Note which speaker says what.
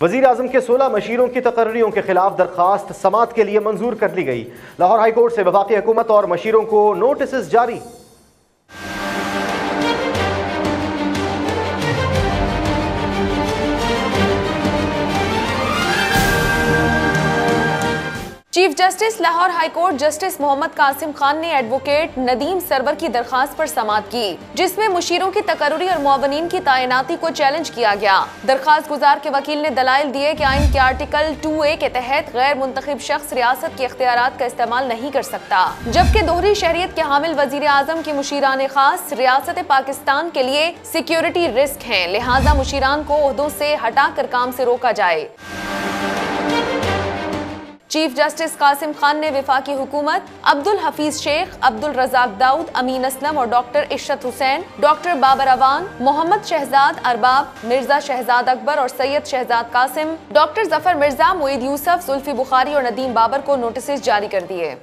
Speaker 1: वज़ीर अजम के सोलह मशीरों की तकर्रियों के खिलाफ दरखास्त समात के लिए मंजूर कर ली गई। लाहौर हाईकोर्ट से वफाकी हुकूमत और मशीरों को नोटिस जारी।
Speaker 2: Chief justice Lahore high court justice Mohammad Qasim Khan ने एडवोकेट नदीम सरवर की दरखास्त पर समात की, जिसमें मुशीरों की तकर्री और मुआवनीन की तैनाती को चैलेंज किया गया। दरखास्त गुजार के वकील ने दलाइल दिए कि आइन के आर्टिकल ए के तहत गैर मुंतखब शख्स रियासत के अख्तियार का इस्तेमाल नहीं कर सकता, जबकि दोहरी शहरीत के हामिल वज़ीर आज़म की मुशीरान खास रियासत पाकिस्तान के लिए सिक्योरिटी रिस्क है, लिहाजा मुशीरान को अहदों से हटाकर काम ऐसी रोका जाए। चीफ जस्टिस कासिम खान ने विफाकी हुकूमत, अब्दुल हफीज शेख, अब्दुल रजाक दाऊद, अमीन असलम और डॉक्टर इशरत हुसैन, डॉक्टर बाबर अवान, मोहम्मद शहजाद अरबाब, मिर्ज़ा शहजाद अकबर और सैयद शहजाद कासिम, डॉक्टर ज़फ़र मिर्ज़ा, मुईद यूसफ, जुल्फी बुखारी और नदीम बाबर को नोटिस जारी कर दिए।